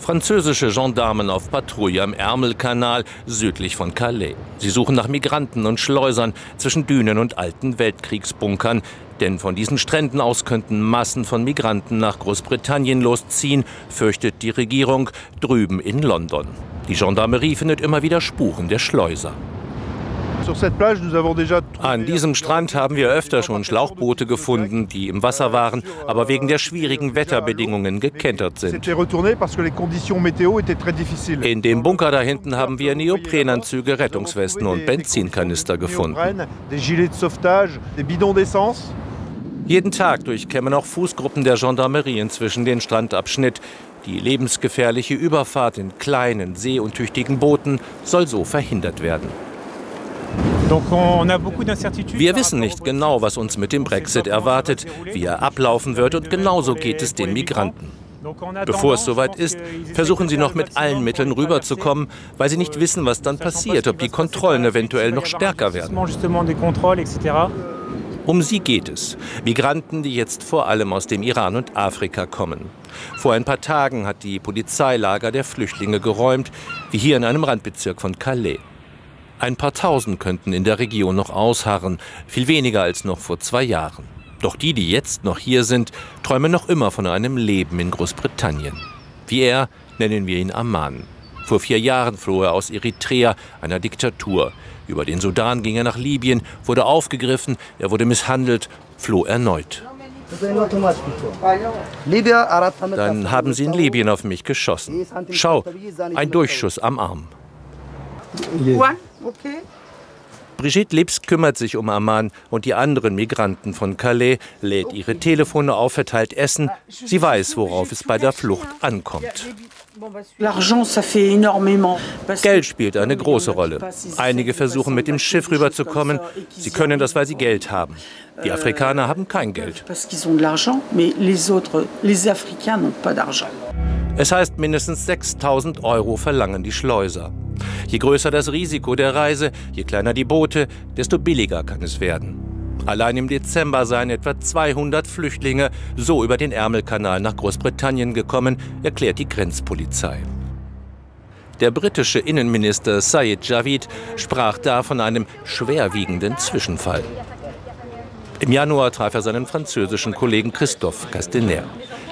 Französische Gendarmen auf Patrouille am Ärmelkanal südlich von Calais. Sie suchen nach Migranten und Schleusern zwischen Dünen und alten Weltkriegsbunkern. Denn von diesen Stränden aus könnten Massen von Migranten nach Großbritannien losziehen, fürchtet die Regierung drüben in London. Die Gendarmerie findet immer wieder Spuren der Schleuser. An diesem Strand haben wir öfter schon Schlauchboote gefunden, die im Wasser waren, aber wegen der schwierigen Wetterbedingungen gekentert sind. In dem Bunker da hinten haben wir Neoprenanzüge, Rettungswesten und Benzinkanister gefunden. Jeden Tag durchkämmen auch Fußgruppen der Gendarmerie inzwischen den Strandabschnitt. Die lebensgefährliche Überfahrt in kleinen, seeuntüchtigen Booten soll so verhindert werden. Wir wissen nicht genau, was uns mit dem Brexit erwartet, wie er ablaufen wird und genauso geht es den Migranten. Bevor es soweit ist, versuchen sie noch mit allen Mitteln rüberzukommen, weil sie nicht wissen, was dann passiert, ob die Kontrollen eventuell noch stärker werden. Um sie geht es. Migranten, die jetzt vor allem aus dem Iran und Afrika kommen. Vor ein paar Tagen hat die Polizeilager der Flüchtlinge geräumt, wie hier in einem Randbezirk von Calais. Ein paar Tausend könnten in der Region noch ausharren, viel weniger als noch vor zwei Jahren. Doch die, die jetzt noch hier sind, träumen noch immer von einem Leben in Großbritannien. Wie er nennen wir ihn Amman. Vor vier Jahren floh er aus Eritrea, einer Diktatur. Über den Sudan ging er nach Libyen, wurde aufgegriffen, er wurde misshandelt, floh erneut. Dann haben sie in Libyen auf mich geschossen. Schau, ein Durchschuss am Arm. Okay. Brigitte Lips kümmert sich um Aman und die anderen Migranten von Calais, lädt ihre Telefone auf, verteilt Essen. Sie weiß, worauf es bei der Flucht ankommt. Geld spielt eine große Rolle. Einige versuchen mit dem Schiff rüberzukommen. Sie können das, weil sie Geld haben. Die Afrikaner haben kein Geld. Es heißt, mindestens 6000 Euro verlangen die Schleuser. Je größer das Risiko der Reise, je kleiner die Boote, desto billiger kann es werden. Allein im Dezember seien etwa 200 Flüchtlinge so über den Ärmelkanal nach Großbritannien gekommen, erklärt die Grenzpolizei. Der britische Innenminister Said Javid sprach da von einem schwerwiegenden Zwischenfall. Im Januar traf er seinen französischen Kollegen Christophe Castaner.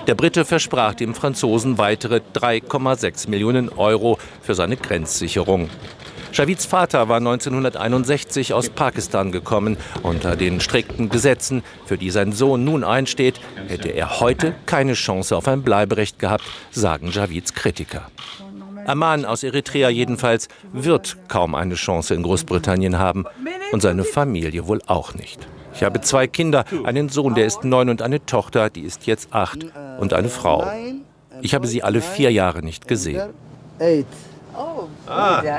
Der Brite versprach dem Franzosen weitere 3,6 Millionen Euro für seine Grenzsicherung. Javids Vater war 1961 aus Pakistan gekommen. Unter den strikten Gesetzen, für die sein Sohn nun einsteht, hätte er heute keine Chance auf ein Bleiberecht gehabt, sagen Javids Kritiker. Aman aus Eritrea jedenfalls wird kaum eine Chance in Großbritannien haben und seine Familie wohl auch nicht. Ich habe zwei Kinder, einen Sohn, der ist neun und eine Tochter, die ist jetzt acht und eine Frau. Ich habe sie alle vier Jahre nicht gesehen.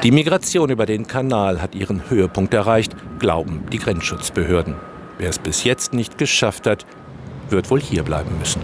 Die Migration über den Kanal hat ihren Höhepunkt erreicht, glauben die Grenzschutzbehörden. Wer es bis jetzt nicht geschafft hat, wird wohl hier bleiben müssen.